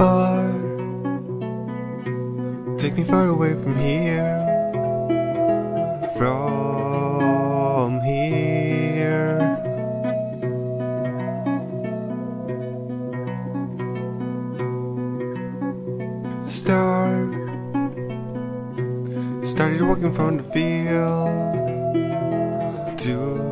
far. Take me far away from here. From here. Start. Started walking from the field to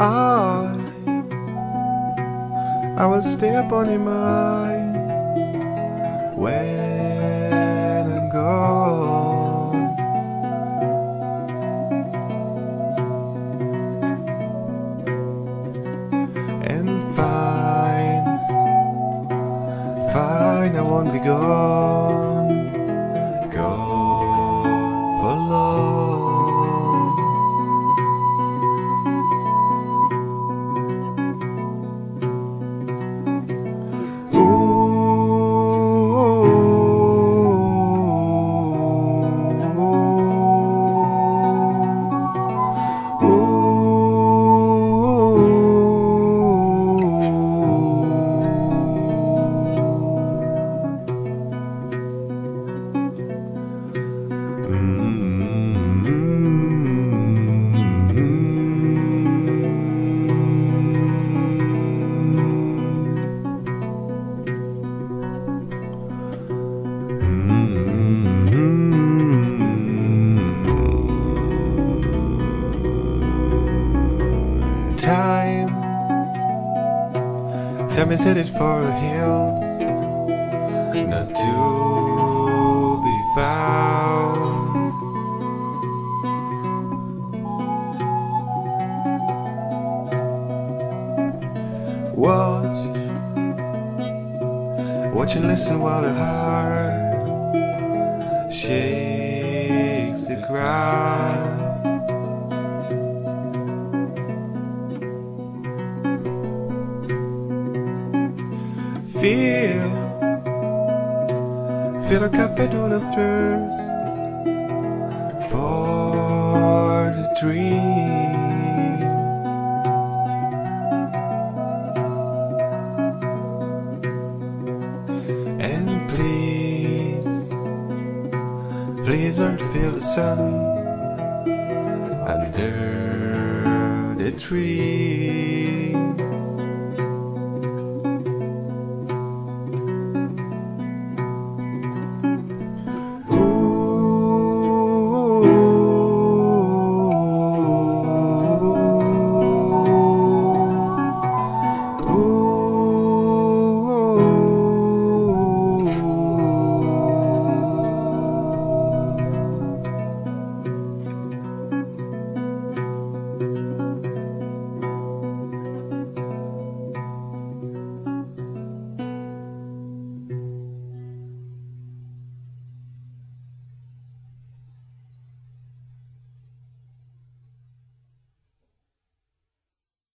I, I will stay up on your mind when I'm gone. And fine, fine, I won't be gone Time, time is headed for hills, not to be found. Watch, watch and listen while the heart shakes the ground. Feel, feel a cup of donut thirst for the dream. And please, please don't feel the sun under the tree.